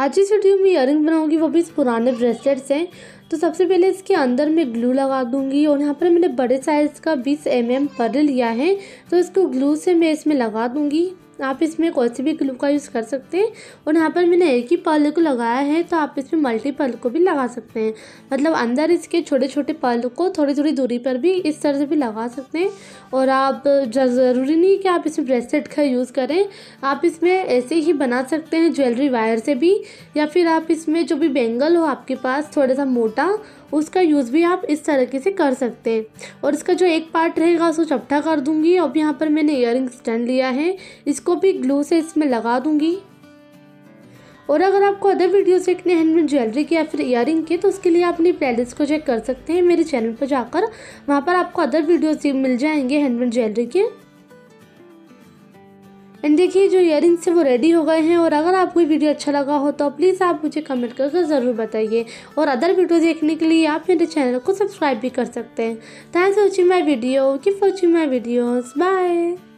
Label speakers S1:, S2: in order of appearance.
S1: आज इस वीडियो में इयरिंग बनाऊँगी वो भी इस पुराने ब्रेसलेट से। तो सबसे पहले इसके अंदर मैं ग्लू लगा दूँगी और यहाँ पर मैंने बड़े साइज़ का 20 एम एम लिया है तो इसको ग्लू से मैं इसमें लगा दूँगी। आप इसमें कोई से भी ग्लू का यूज़ कर सकते हैं। और यहाँ पर मैंने एक ही पर्ल को लगाया है तो आप इसमें मल्टी पर्ल को भी लगा सकते हैं। मतलब अंदर इसके छोटे छोटे पर्ल को थोड़ी थोड़ी दूरी पर भी इस तरह से भी लगा सकते हैं। और आप ज़रूरी नहीं कि आप इसमें ब्रेसलेट का यूज़ करें। आप इसमें ऐसे ही बना सकते हैं ज्वेलरी वायर से भी, या फिर आप इसमें जो भी बेंगल हो आपके पास, थोड़ा सा मोटा उसका यूज़ भी आप इस तरीके से कर सकते हैं। और इसका जो एक पार्ट रहेगा, उसको चपटा कर दूँगी। अब यहाँ पर मैंने इयर स्टैंड लिया है। इसको भी ग्लू से इसमें लगा दूँगी। और अगर आपको अदर वीडियोस देखने हैंडमेड ज्वेलरी की या फिर इयर के तो उसके लिए आप अपनी प्लेलिस्ट को चेक कर सकते हैं। मेरे चैनल पर जाकर, वहाँ पर आपको अदर वीडियोस मिल जाएँगे हैंडमेड ज्वेलरी के। एंड देखिए, जो इयर हैं वो रेडी हो गए हैं और अगर आपको वीडियो अच्छा लगा हो तो प्लीज़ आप मुझे कमेंट करके ज़रूर बताइए। और अदर वीडियो देखने के लिए आप मेरे चैनल को सब्सक्राइब भी कर सकते हैं। Thanks for watching my video keep watching my videos bye